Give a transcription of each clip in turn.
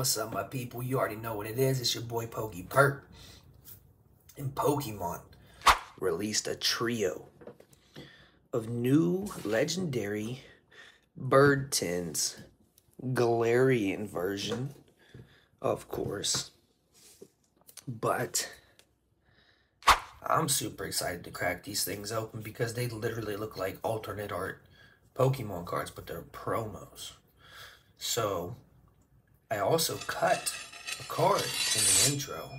What's up, my people? You already know what it is. It's your boy Pokey Perk. And Pokemon released a trio of new legendary bird tins. Galarian version, of course. But I'm super excited to crack these things open because they literally look like alternate art Pokemon cards, but they're promos. So I also cut a card in the intro.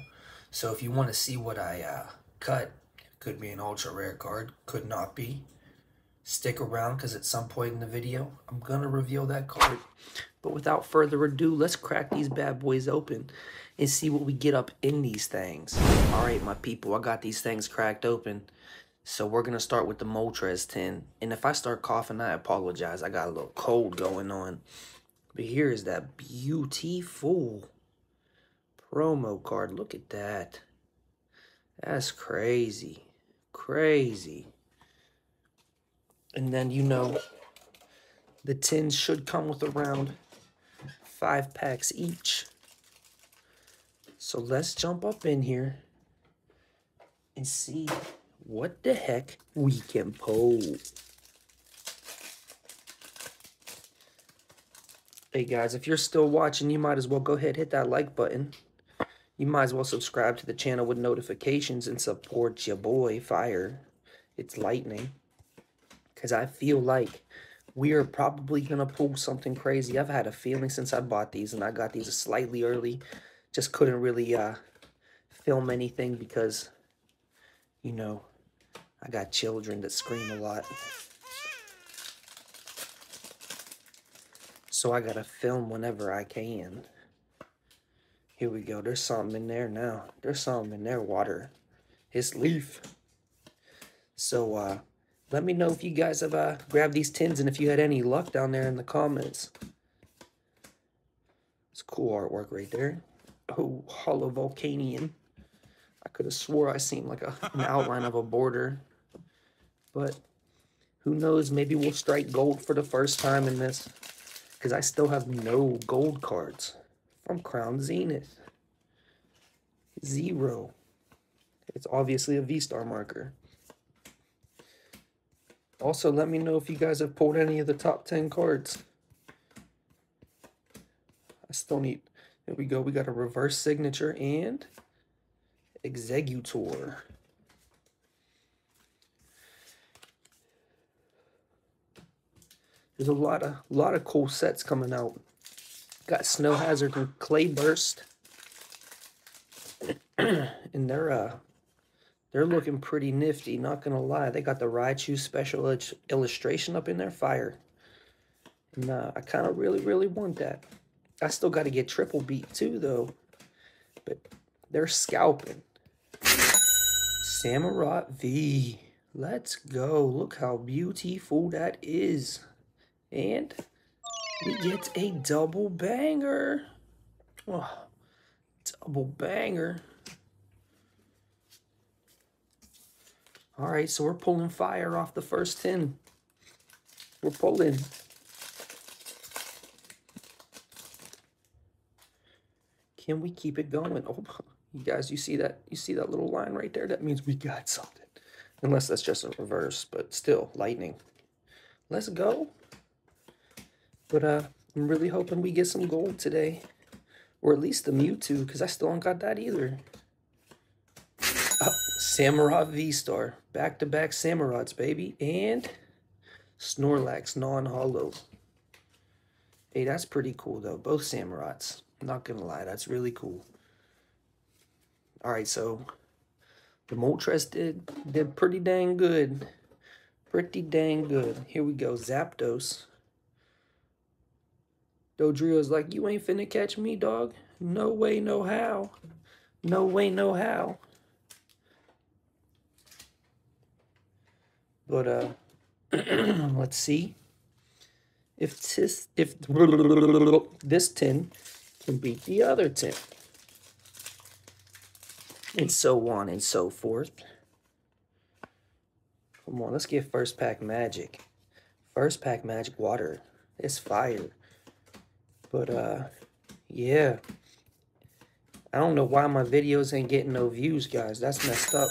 So if you want to see what I uh, cut, could be an ultra rare card, could not be. Stick around because at some point in the video, I'm going to reveal that card. But without further ado, let's crack these bad boys open and see what we get up in these things. All right, my people, I got these things cracked open. So we're going to start with the Moltres tin. And if I start coughing, I apologize. I got a little cold going on. But here is that beautiful promo card. Look at that. That's crazy. Crazy. And then, you know, the tins should come with around five packs each. So let's jump up in here and see what the heck we can pull. Hey guys, if you're still watching, you might as well go ahead hit that like button. You might as well subscribe to the channel with notifications and support your boy, Fire. It's lightning. Because I feel like we are probably going to pull something crazy. I've had a feeling since I bought these, and I got these slightly early. Just couldn't really uh, film anything because, you know, I got children that scream a lot. So I gotta film whenever I can. Here we go. There's something in there now. There's something in there, water. It's leaf. So, uh, let me know if you guys have uh, grabbed these tins and if you had any luck down there in the comments. It's cool artwork right there. Oh, Holo Volcanion. I could have swore I seen like a, an outline of a border. But who knows, maybe we'll strike gold for the first time in this. Because I still have no gold cards from Crown Zenith. Zero. It's obviously a V-Star marker. Also, let me know if you guys have pulled any of the top 10 cards. I still need... There we go. We got a reverse signature and Exeggutor. There's a lot of lot of cool sets coming out. Got Snow Hazard and Clay Burst. and they're uh they're looking pretty nifty, not gonna lie. They got the Raichu special illustration up in their fire. And uh, I kind of really, really want that. I still got to get Triplet Beat too, though. But they're scalping. Samurott V. Let's go. Look how beautiful that is. And we get a double banger. Oh, double banger. All right, so we're pulling fire off the first tin. We're pulling. Can we keep it going? Oh, you guys, you see that? You see that little line right there? That means we got something. Unless that's just a reverse, but still, lightning. Let's go. But uh, I'm really hoping we get some gold today. Or at least the Mewtwo, because I still don't got that either. Oh, Samurott V-Star. Back-to-back Samurotts, baby. And Snorlax non-holo. Hey, that's pretty cool, though. Both Samurotts. Not gonna lie, that's really cool. Alright, so the Moltres did, did pretty dang good. Pretty dang good. Here we go. Zapdos. Dodrio's like, you ain't finna catch me, dog. No way, no how. No way, no how. But uh let's see if this if this tin can beat the other tin. And so on and so forth. Come on, let's get first pack magic. First pack magic water. It's fire. But uh yeah. I don't know why my videos ain't getting no views, guys. That's messed up.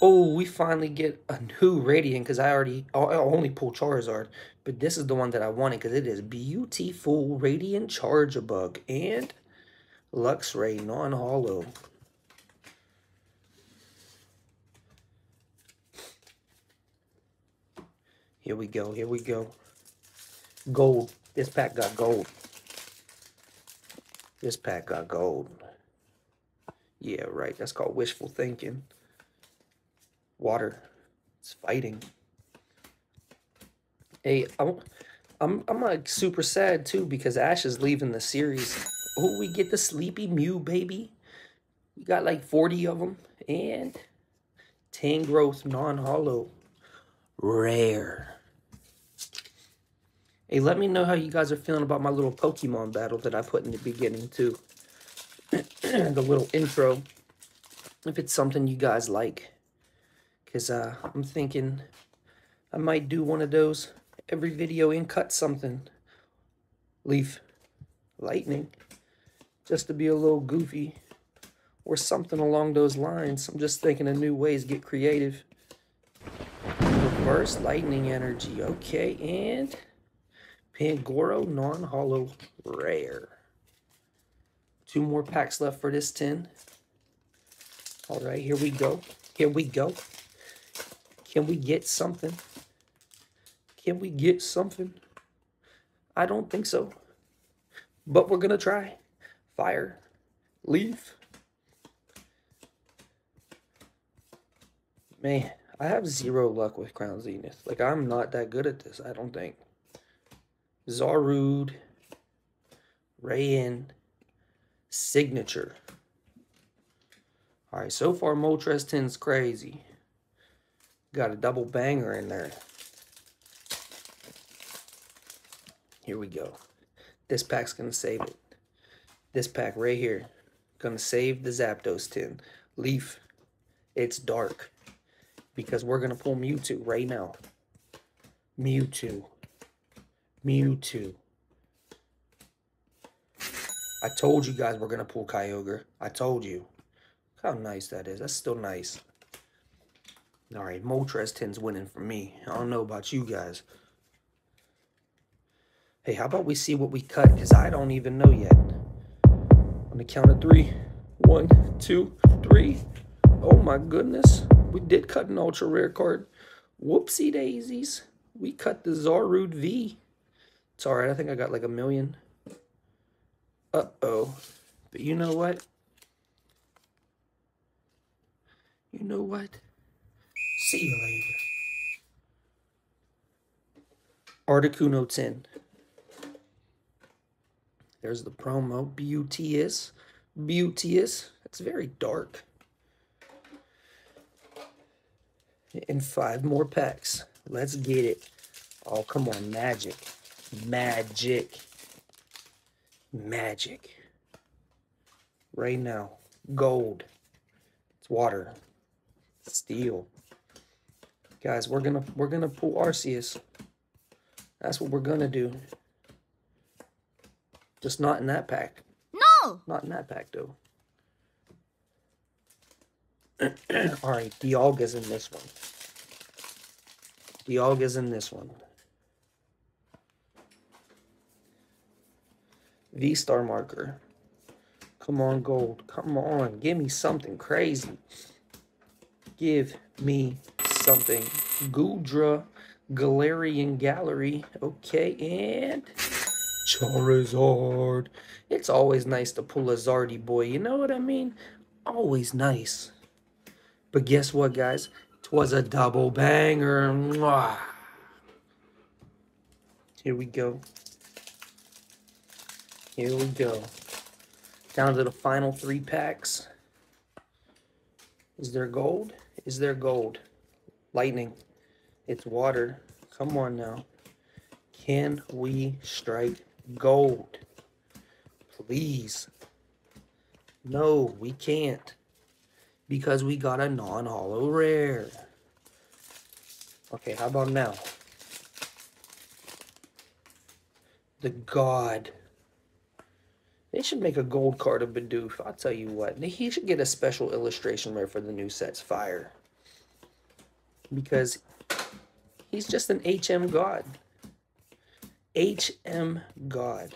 Oh, we finally get a new Radiant because I already I only pull Charizard. But this is the one that I wanted because it is beautiful Radiant Charjabug and Luxray non-holo. Here we go, here we go. Gold. This pack got gold. This pack got gold. Yeah, right. That's called wishful thinking. Water. It's fighting. Hey, I'm, I'm, I'm like super sad too because Ash is leaving the series. Oh, we get the Sleepy Mew, baby. We got like 40 of them. And Tangrowth non-holo. Rare. Hey, let me know how you guys are feeling about my little Pokemon battle that I put in the beginning, too. the little intro. If it's something you guys like. Because uh, I'm thinking I might do one of those every video and cut something. Leaf. Lightning. Just to be a little goofy. Or something along those lines. I'm just thinking of new ways. To get creative. Reverse lightning energy. Okay, and... Pangoro non-holo rare. Two more packs left for this tin. All right, here we go. Here we go. Can we get something? Can we get something? I don't think so. But we're going to try. Fire. Leaf. Man, I have zero luck with Crown Zenith. Like, I'm not that good at this, I don't think. Zarude, Raihan, Signature. All right, so far Moltres tin's crazy. Got a double banger in there. Here we go. This pack's going to save it. This pack right here. Going to save the Zapdos tin. Leaf, it's dark. Because we're going to pull Mewtwo right now. Mewtwo. Mewtwo. I told you guys we're going to pull Kyogre. I told you. Look how nice that is. That's still nice. All right, Moltres tin's winning for me. I don't know about you guys. Hey, how about we see what we cut? Because I don't even know yet. On the count of three. One, two, three. Oh my goodness. We did cut an ultra rare card. Whoopsie daisies. We cut the Zarude V. It's alright, I think I got like a million. Uh-oh. But you know what? You know what? See you later. Articuno tin. There's the promo. Beauteous. Beauteous. It's very dark. And five more packs. Let's get it. Oh, come on, magic. Magic. Magic. Right now. Gold. It's water. Steel. Guys, we're gonna we're gonna pull Arceus. That's what we're gonna do. Just not in that pack. No! Not in that pack though. Alright, Dialga's in this one. Dialga's in this one. V-Star marker. Come on, gold. Come on. Give me something crazy. Give me something. Goodra, Galarian Gallery. Okay, and Charizard. It's always nice to pull a Zardy boy. You know what I mean? Always nice. But guess what, guys? Twas a double banger. Mwah. Here we go. Here we go. Down to the final three packs. Is there gold? Is there gold? Lightning. It's water. Come on now. Can we strike gold? Please. No, we can't. Because we got a non-holo rare. Okay, how about now? The God. They should make a gold card of Bidoof. I'll tell you what. He should get a special illustration rare for the new sets. Fire. Because he's just an HM God. HM God.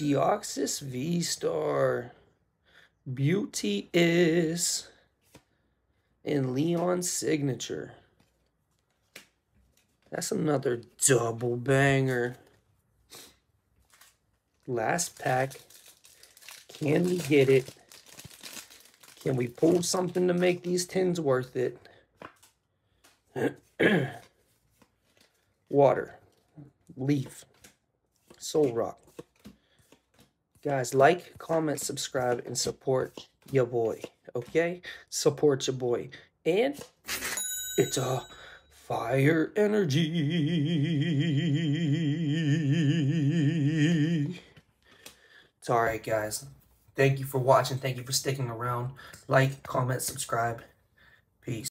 Deoxys V-Star. Beauty is in Leon's signature. That's another double banger. Last pack. Can we get it? Can we pull something to make these tins worth it? Water. Leaf. Solrock. Guys, like, comment, subscribe, and support your boy. Okay? Support your boy. And it's a fire energy. It's alright, guys. Thank you for watching. Thank you for sticking around. Like, comment, subscribe. Peace.